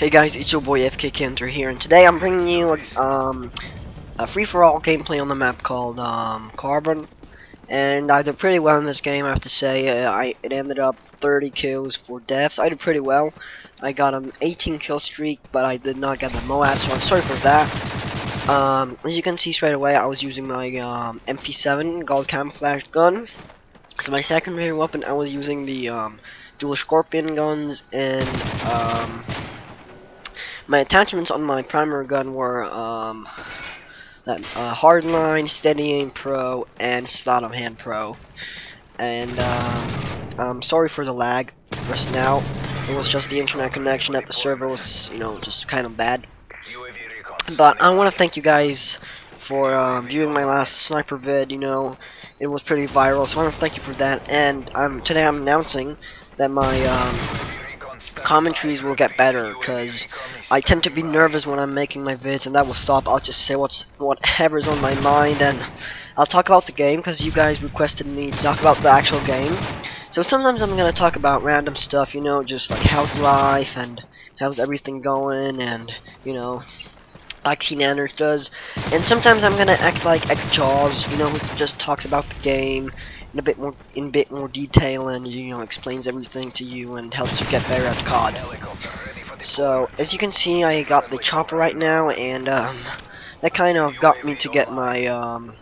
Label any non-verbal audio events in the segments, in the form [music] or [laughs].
Hey guys, it's your boy FKKhunter here, and today I'm bringing you um, a free-for-all gameplay on the map called um, Carbon. And I did pretty well in this game, I have to say. Uh, I it ended up 30 kills, for deaths. I did pretty well. I got an 18 kill streak, but I did not get the Moab, so I'm sorry for that. Um, as you can see straight away, I was using my um, MP7 gold camouflage gun. So my secondary weapon, I was using the um, dual scorpion guns and um, my attachments on my primary gun were um, that uh, Hardline, Steady Aim Pro, and of Hand Pro. And um, I'm sorry for the lag just now. It was just the internet connection at the server was, you know, just kind of bad. But I want to thank you guys for um, viewing my last sniper vid. You know, it was pretty viral, so I want to thank you for that. And um, today I'm announcing that my um, commentaries will get better because I tend to be nervous when I'm making my vids and that will stop. I'll just say what's whatever's on my mind and I'll talk about the game because you guys requested me to talk about the actual game. So sometimes I'm gonna talk about random stuff, you know, just like how's life and how's everything going and you know like Teen does. And sometimes I'm gonna act like XJawz, you know, who just talks about the game in a bit more in a bit more detail and you know explains everything to you and helps you get better at COD. So as you can see, I got the chopper right now, and um, that kind of got me to get my um,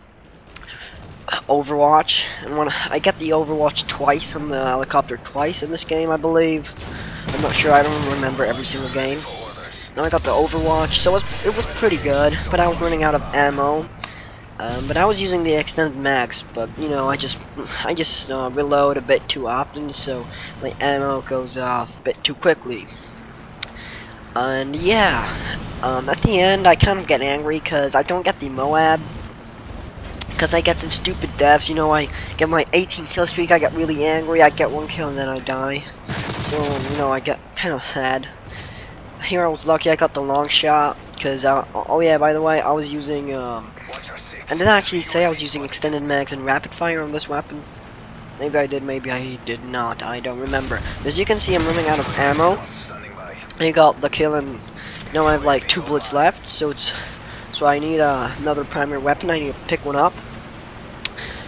Overwatch. And when I get the Overwatch twice on the helicopter twice in this game, I believe. I'm not sure. I don't remember every single game. I got the Overwatch, so it was, it was pretty good, but I was running out of ammo. Um, but I was using the extended mags, but you know, I just I just uh, reload a bit too often, so my ammo goes off a bit too quickly. And yeah, um, at the end, I kind of get angry because I don't get the Moab. Because I get some stupid deaths, you know, I get my 18 kill streak, I get really angry, I get one kill and then I die. So, you know, I get kind of sad. Here I was lucky I got the long shot, because, uh, oh yeah, by the way, I was using, um, I didn't actually say I was using extended mags and rapid fire on this weapon. Maybe I did, maybe I did not, I don't remember. As you can see, I'm running out of ammo. I got the kill and now I have like two bullets left, so it's so I need uh, another primary weapon. I need to pick one up.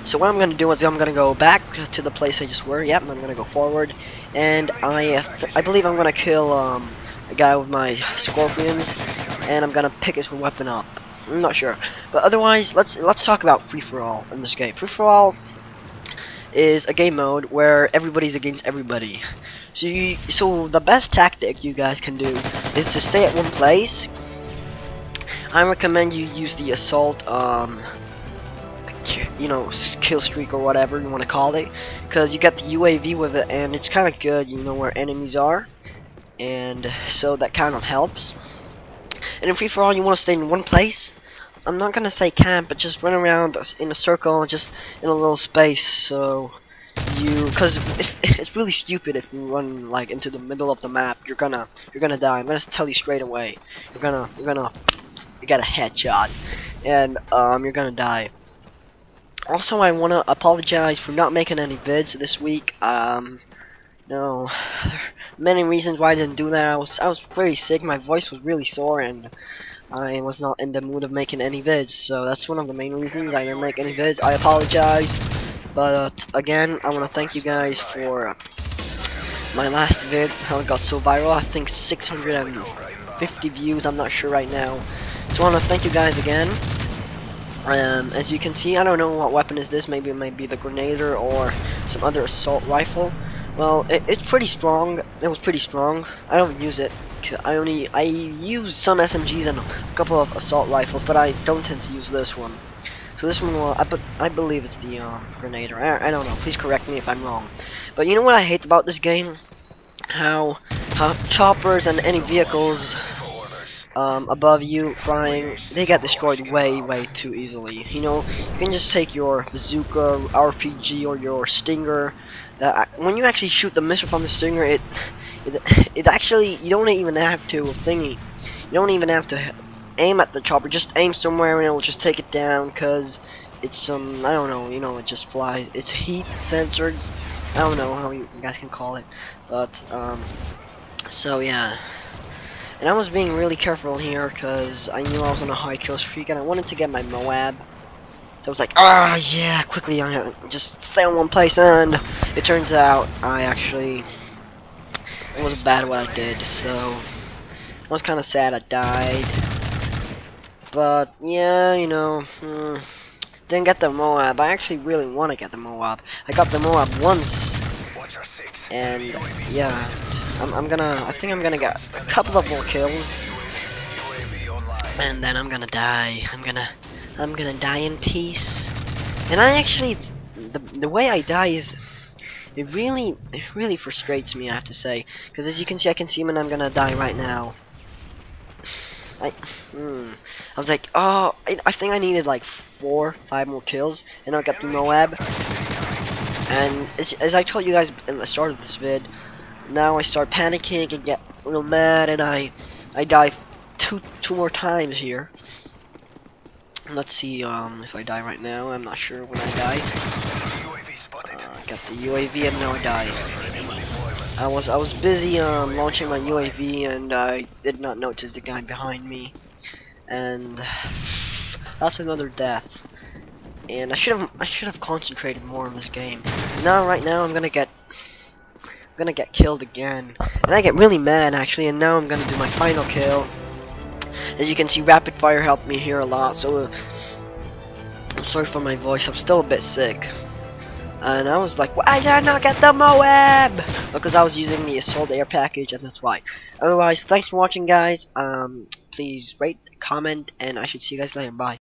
So what I'm gonna do is I'm gonna go back to the place I just were. Yep, I'm gonna go forward, and I I believe I'm gonna kill um, a guy with my scorpions, and I'm gonna pick his weapon up. I'm not sure, but otherwise, let's let's talk about free for all in this game. Free for all is a game mode where everybody's against everybody. So you, so the best tactic you guys can do is to stay at one place. I recommend you use the assault, um, you know, kill streak or whatever you want to call it, because you get the UAV with it, and it's kind of good. You know where enemies are, and so that kind of helps. And in free for all, you want to stay in one place. I'm not gonna say camp, but just run around in a circle, just in a little space, so you, because [laughs] it's really stupid if you run like into the middle of the map. You're gonna, you're gonna die. I'm gonna tell you straight away. You're gonna, you're gonna, you get a headshot, and um, you're gonna die. Also, I wanna apologize for not making any vids this week. Um, no, [laughs] many reasons why I didn't do that. I was, I was very sick. My voice was really sore, and I was not in the mood of making any vids, so that's one of the main reasons I didn't make any vids. I apologize, but uh, again, I want to thank you guys for uh, my last vid, how it got so viral. I think 650 views, I'm not sure right now. So I want to thank you guys again. Um, as you can see, I don't know what weapon is this. Maybe it might be the Grenader or some other assault rifle. Well, it, it's pretty strong. It was pretty strong. I don't use it. I only I use some SMGs and a couple of assault rifles, but I don't tend to use this one. So this one, will, I, but I believe it's the uh, Grenader. I, I don't know. Please correct me if I'm wrong. But you know what I hate about this game? How how choppers and any vehicles um, above you flying, they get destroyed way, way too easily. You know, you can just take your bazooka, RPG, or your Stinger. That when you actually shoot the missile from the Stinger, it it, it actually you don't even have to thingy. You don't even have to aim at the chopper. Just aim somewhere and it'll just take it down because it's some um, I don't know. You know, it just flies. It's heat censored. I don't know how you guys can call it, but um, so yeah. And I was being really careful here because I knew I was on a high kill streak and I wanted to get my Moab. So I was like, ah, yeah, quickly, I just stay in one place. And it turns out I actually it was bad what I did. So I was kind of sad I died. But yeah, you know, hmm, didn't get the Moab. I actually really want to get the Moab. I got the Moab once, and yeah, I'm, I'm gonna. I think I'm gonna get a couple of more kills, and then I'm gonna die. I'm gonna, I'm gonna die in peace. And I actually, the the way I die is. It really, it really frustrates me, I have to say. Because as you can see, I can see him and I'm gonna die right now. I, hmm. I was like, oh, I, I think I needed like four, five more kills, and I got the Moab. And as, as I told you guys in the start of this vid, now I start panicking and get real mad, and I, I die two, two more times here. Let's see um, if I die right now. I'm not sure when I die. Uh, got the UAV and now I die. I was I was busy um, launching my UAV and I did not notice the guy behind me, and that's another death. And I should have I should have concentrated more on this game. Now right now I'm gonna get gonna get killed again, and I get really mad actually. And now I'm gonna do my final kill. As you can see, rapid fire helped me here a lot. So uh, I'm sorry for my voice. I'm still a bit sick. And I was like, why did I not get the Moab? Because I was using the Assault Air package, and that's why. Otherwise, thanks for watching, guys. Um, please rate, comment, and I should see you guys later. Bye.